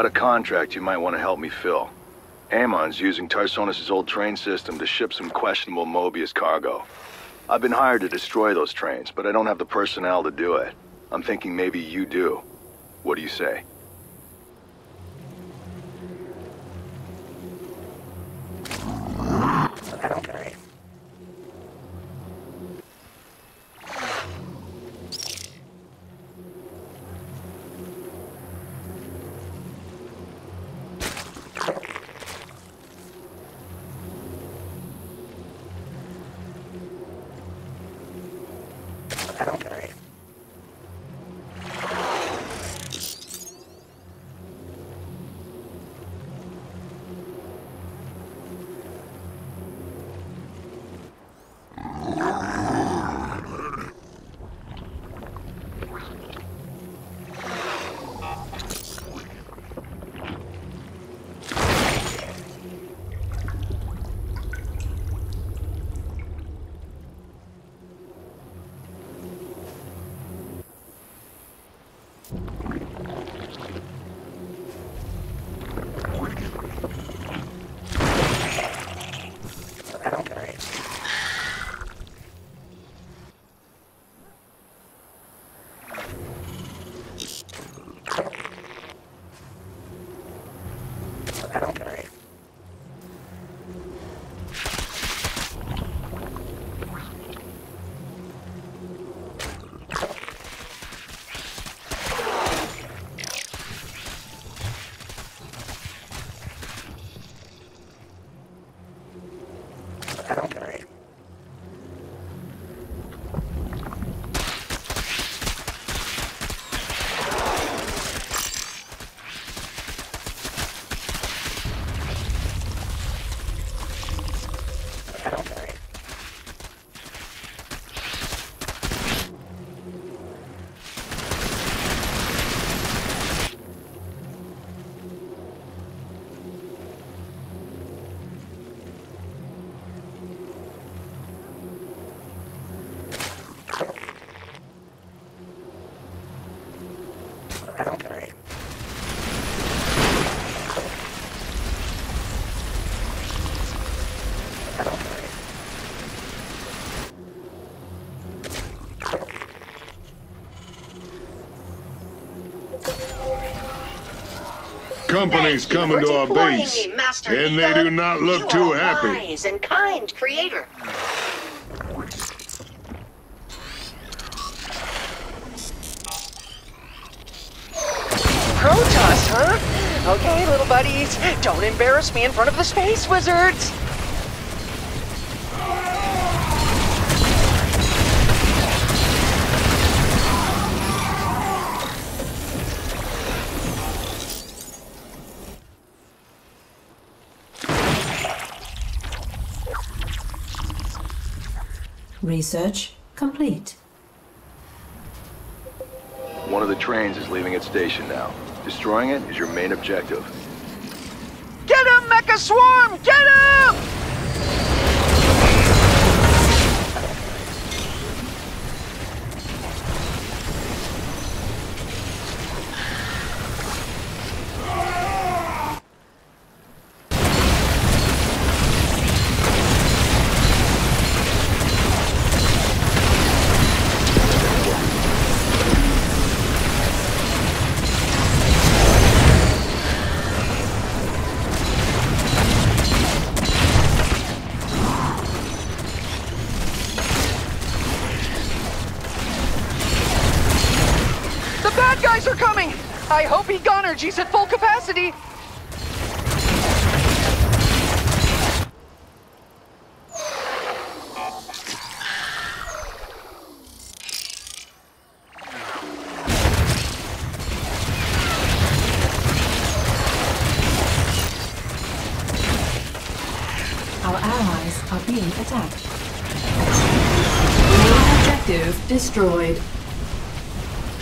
got a contract you might want to help me fill. Amon's using Tarsonis' old train system to ship some questionable Moebius cargo. I've been hired to destroy those trains, but I don't have the personnel to do it. I'm thinking maybe you do. What do you say? Companies coming to our base, and they do not look too happy. and kind creator. Protoss, huh? Okay, little buddies, don't embarrass me in front of the space wizards. Research complete. One of the trains is leaving its station now. Destroying it is your main objective. Get him, Mecha Swarm! Guys are coming! I hope he Egonergy's at full capacity!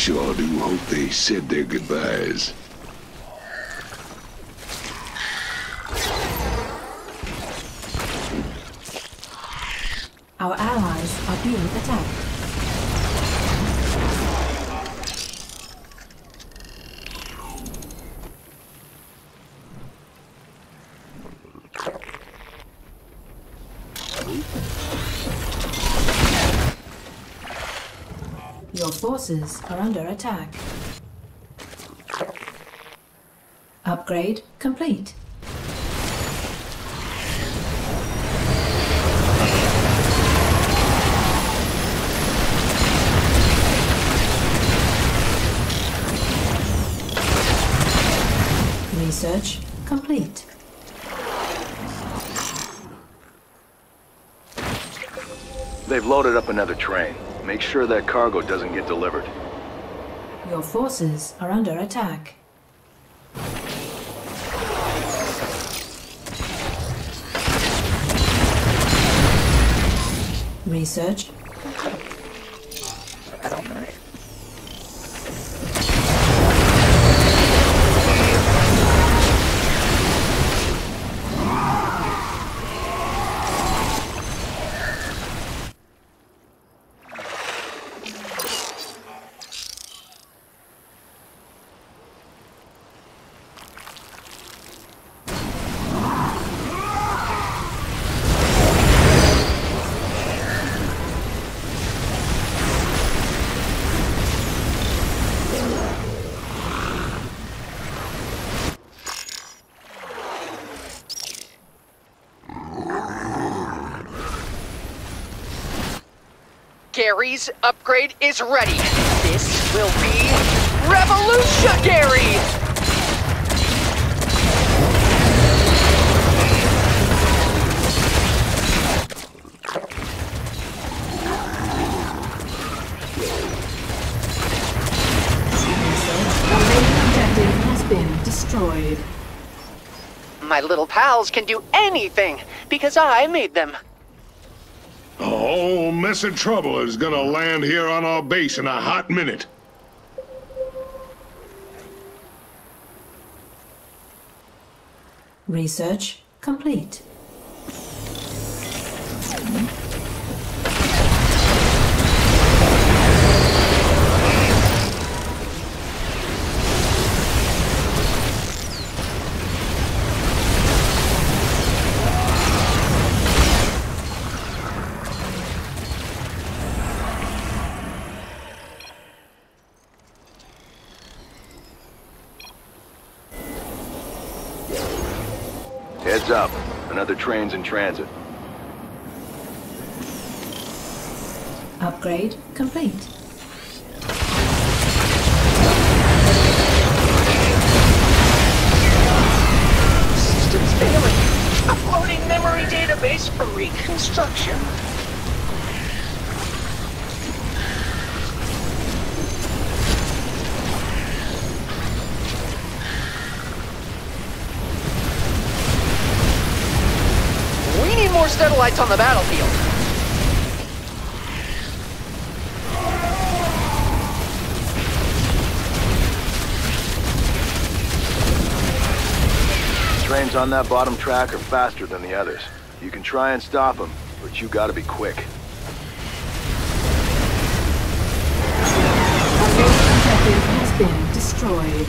Sure do hope they said their goodbyes. Our allies are being attacked. Your forces are under attack. Upgrade complete. Research complete. They've loaded up another train. Make sure that cargo doesn't get delivered. Your forces are under attack. Research Gary's upgrade is ready. This will be revolutionary! The main objective has been destroyed. My little pals can do anything because I made them. A whole mess of trouble is gonna land here on our base in a hot minute. Research complete. Another train's in transit. Upgrade complete. Systems failing. Uploading memory database for reconstruction. More Stetellites on the battlefield. Trains on that bottom track are faster than the others. You can try and stop them, but you gotta be quick. Objective has been destroyed.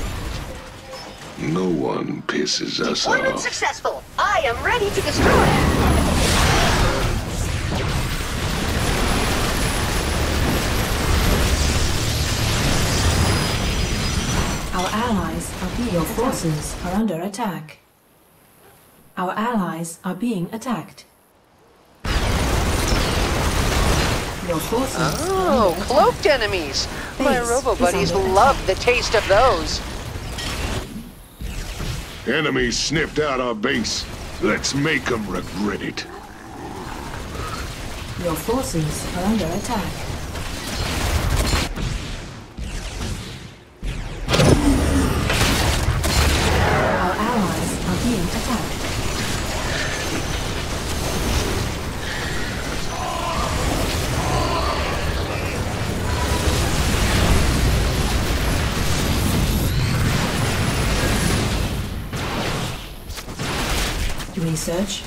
No one pisses us Deployment off. successful. I am ready to destroy. Allies are being Your forces are under attack. Our allies are being attacked. Your forces. are Oh, under cloaked enemies. My robo buddies under love the taste of those. Enemies sniffed out our base. Let's make them regret it. Your forces are under attack. Research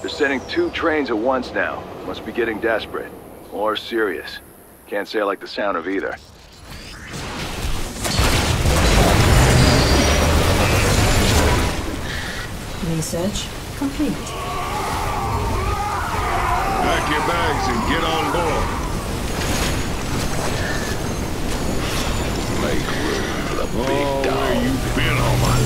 They're sending two trains at once now. Must be getting desperate. Or serious. Can't say I like the sound of either. Research complete. Pack your bags and get on board. Make where you been all my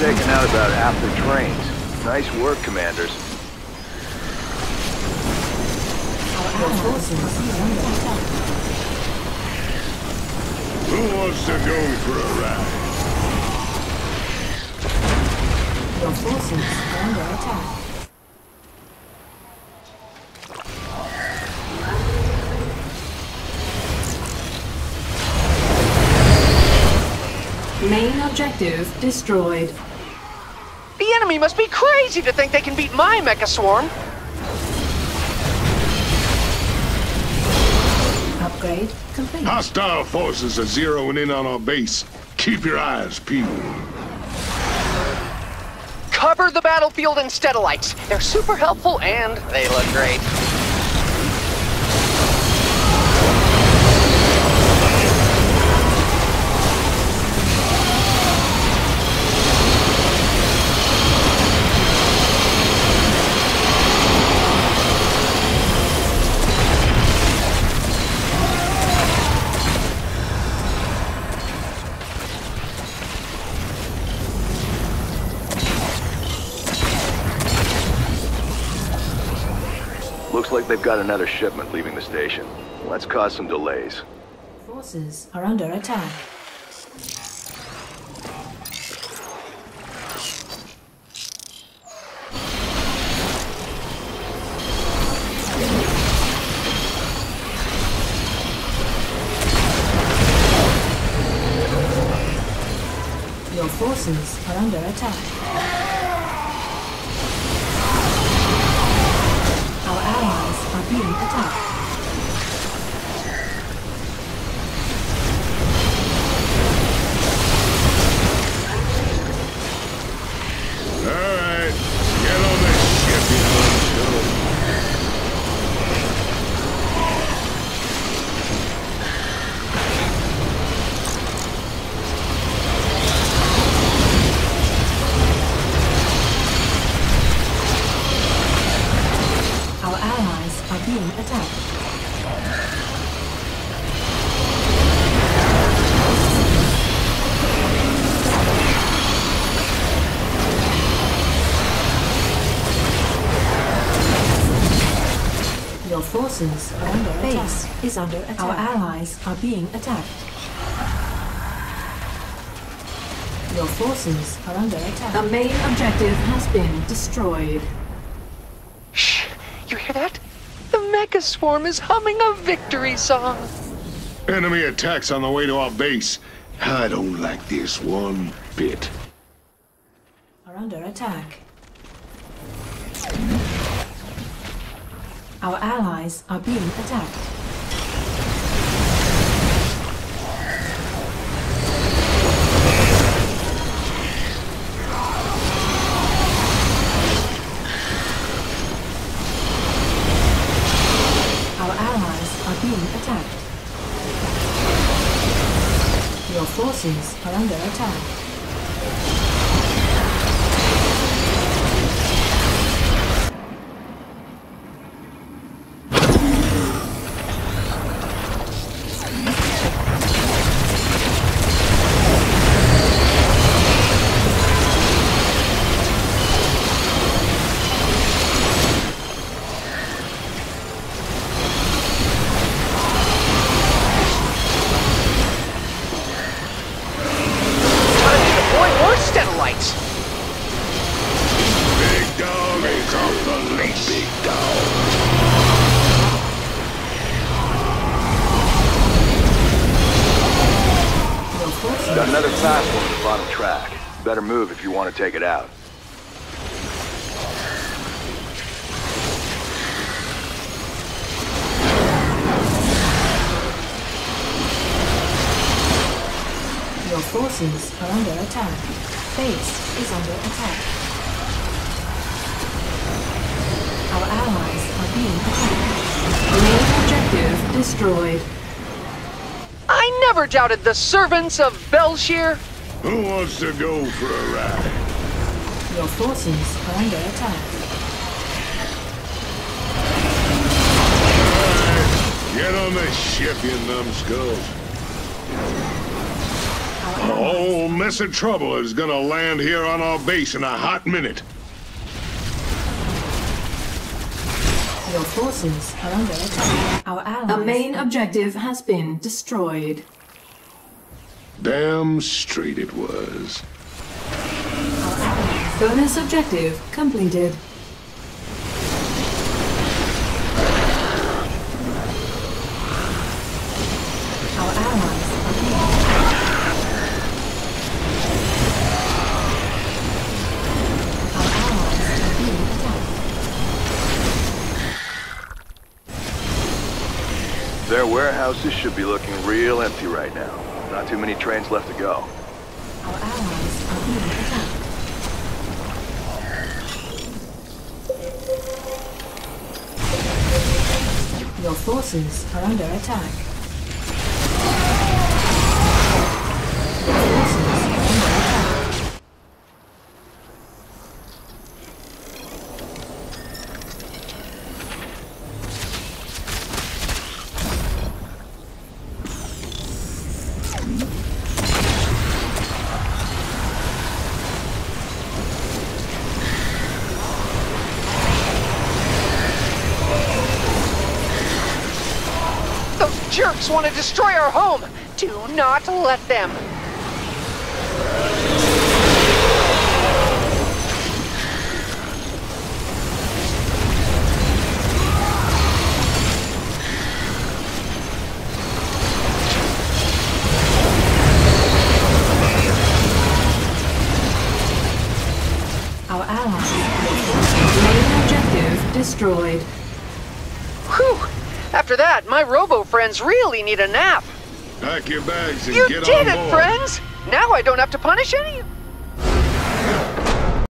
taken out about half the trains. Nice work, commanders. Your forces are under attack. Who wants for a ride? Your forces are under attack. Main objective destroyed. The enemy must be crazy to think they can beat my Mecha Swarm. Upgrade complete. Hostile forces are zeroing in on our base. Keep your eyes peeled. Cover the battlefield in Stetellites. They're super helpful and they look great. Looks like they've got another shipment leaving the station. Let's cause some delays. Forces are under attack. Your forces are under attack. Forces are under Base is under attack. Our allies are being attacked. Your forces are under attack. The main objective has been destroyed. Shh! You hear that? The Mecha Swarm is humming a victory song. Enemy attacks on the way to our base. I don't like this one bit. are under attack. Our allies are being attacked. Our allies are being attacked. Your forces are under attack. Got another fast one on the bottom track. Better move if you want to take it out. Your forces are under attack. Base is under attack. Our allies are being attacked. Main objective destroyed. I never doubted the servants of Belshir. Who wants to go for a ride? Your forces are under attack. Get on the ship, you numbskulls. Oh, our A whole mess of trouble is gonna land here on our base in a hot minute. Your forces are under attack. Our allies. A main objective has been destroyed. Damn straight it was. Our allies. Bonus objective completed. Warehouses should be looking real empty right now. Not too many trains left to go. Our allies are being attacked. Your forces are under attack. Want to destroy our home. Do not let them. Need a nap. Pack your bags and You get did on it, board. friends! Now I don't have to punish any.